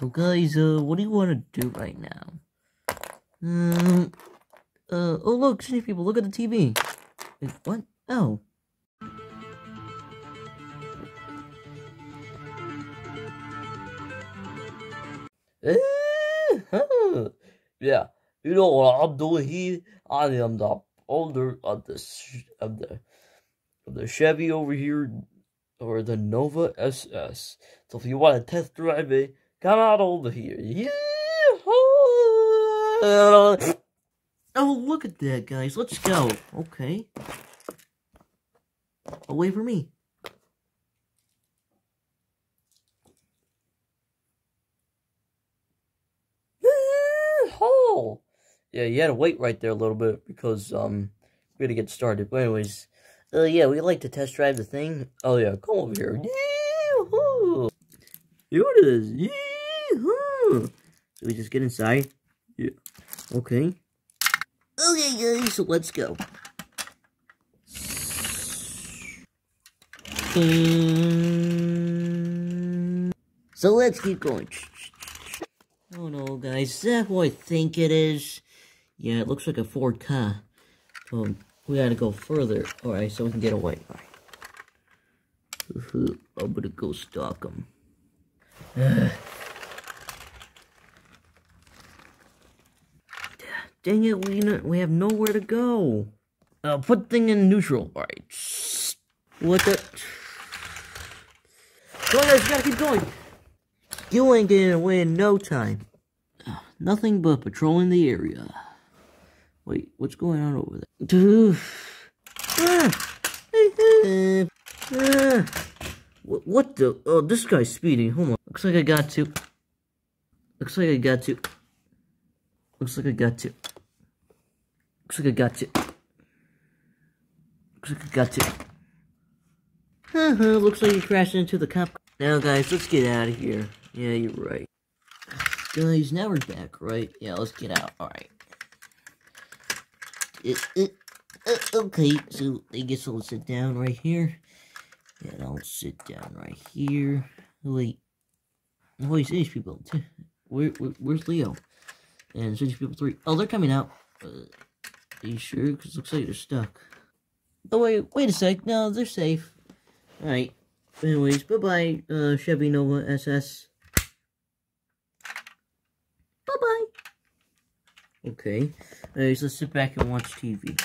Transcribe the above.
So guys, uh, what do you want to do right now? Um, uh, oh look, city people, look at the TV. Wait, what? Oh. yeah, you know what I'm doing here? I am the owner of the of the of the Chevy over here, or the Nova SS. So if you want to test drive it, come out over here. Yeah. Oh, look at that, guys. Let's go. Okay. Away from me. Yeah, you had to wait right there a little bit because um we had to get started. But anyways, uh, yeah, we like to test drive the thing. Oh yeah, come over here. Yee-hoo! Here it is. So we just get inside. Yeah. Okay. Okay, guys, so let's go. So let's keep going. Oh no, guys, is that who I think it is? Yeah, it looks like a Ford car. Um, we gotta go further. Alright, so we can get away. Alright. I'm gonna go stalk him. Dang it, we we have nowhere to go. Uh, put thing in neutral. Alright. What the? Go on, guys, gotta keep going. You ain't getting away in no time. Nothing but patrolling the area. Wait, what's going on over there? what, what the? Oh, this guy's speeding. Hold on. Looks like I got to. Looks like I got to. Looks like I got you. Looks like I got you. Looks like I got to. Haha, looks like you crashed into the cop. Now, guys, let's get out of here. Yeah, you're right. Guys, now we're back, right? Yeah, let's get out. Alright. Uh, uh, uh, okay, so I guess I'll sit down right here. Yeah, I'll sit down right here. Wait. Wait, these people. Where, where, where's Leo? And Strange People 3. Oh, they're coming out. Uh, are you sure? Because looks like they're stuck. Oh, wait, wait a sec. No, they're safe. Alright. Anyways, bye-bye, uh, Chevy Nova SS. Bye-bye. Okay. Anyways, let's sit back and watch TV.